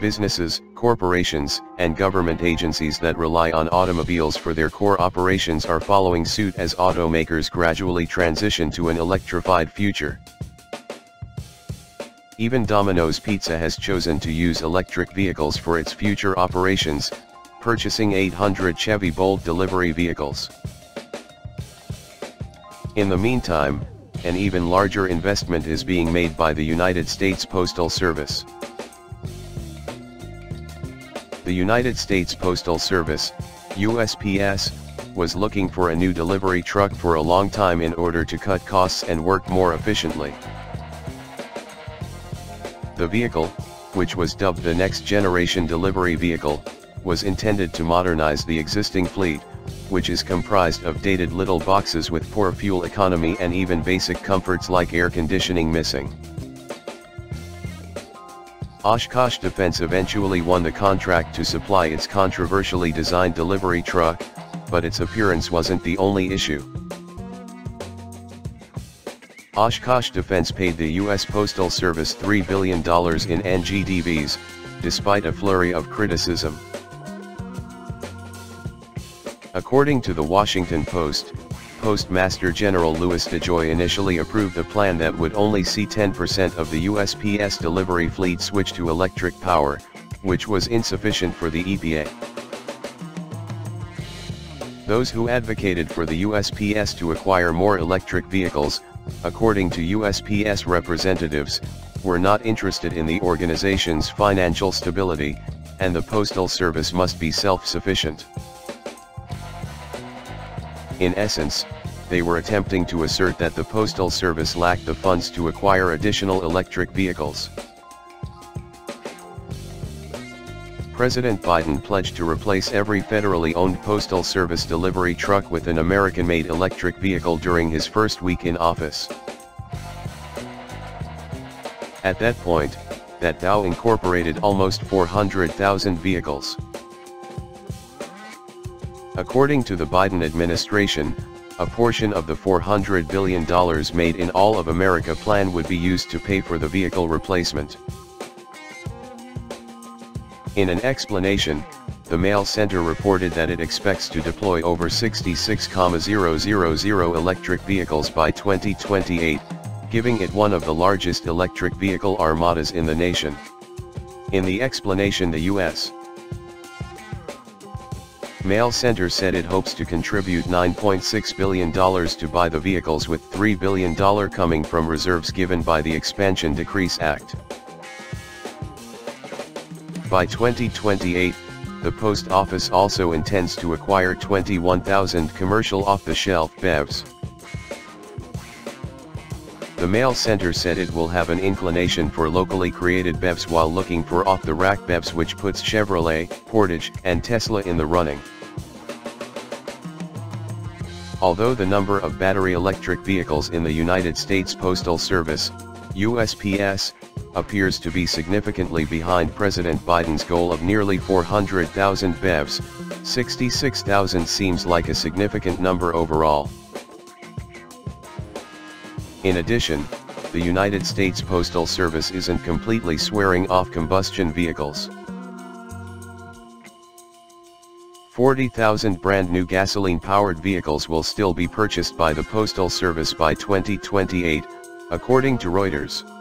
Businesses, corporations, and government agencies that rely on automobiles for their core operations are following suit as automakers gradually transition to an electrified future. Even Domino's Pizza has chosen to use electric vehicles for its future operations, purchasing 800 Chevy Bolt delivery vehicles. In the meantime, an even larger investment is being made by the United States Postal Service. The United States Postal Service, USPS, was looking for a new delivery truck for a long time in order to cut costs and work more efficiently. The vehicle, which was dubbed the Next Generation Delivery Vehicle, was intended to modernize the existing fleet, which is comprised of dated little boxes with poor fuel economy and even basic comforts like air conditioning missing. Oshkosh Defense eventually won the contract to supply its controversially designed delivery truck, but its appearance wasn't the only issue. Oshkosh Defense paid the U.S. Postal Service $3 billion in NGDVs, despite a flurry of criticism. According to the Washington Post, Postmaster General Louis DeJoy initially approved a plan that would only see 10% of the USPS delivery fleet switch to electric power, which was insufficient for the EPA. Those who advocated for the USPS to acquire more electric vehicles, according to USPS representatives, were not interested in the organization's financial stability, and the Postal Service must be self-sufficient. In essence, they were attempting to assert that the Postal Service lacked the funds to acquire additional electric vehicles. President Biden pledged to replace every federally owned Postal Service delivery truck with an American-made electric vehicle during his first week in office. At that point, that Dow incorporated almost 400,000 vehicles. According to the Biden administration, a portion of the $400 billion made in all of America plan would be used to pay for the vehicle replacement. In an explanation, the Mail Center reported that it expects to deploy over 66,000 electric vehicles by 2028, giving it one of the largest electric vehicle armadas in the nation. In the explanation the U.S. Mail Center said it hopes to contribute $9.6 billion to buy the vehicles with $3 billion coming from reserves given by the Expansion Decrease Act. By 2028, the post office also intends to acquire 21,000 commercial off-the-shelf BEVs. The Mail Center said it will have an inclination for locally created BEVs while looking for off-the-rack BEVs which puts Chevrolet, Portage, and Tesla in the running. Although the number of battery electric vehicles in the United States Postal Service, USPS, appears to be significantly behind President Biden's goal of nearly 400,000 BEVs, 66,000 seems like a significant number overall. In addition, the United States Postal Service isn't completely swearing off combustion vehicles. 40,000 brand new gasoline-powered vehicles will still be purchased by the Postal Service by 2028, according to Reuters.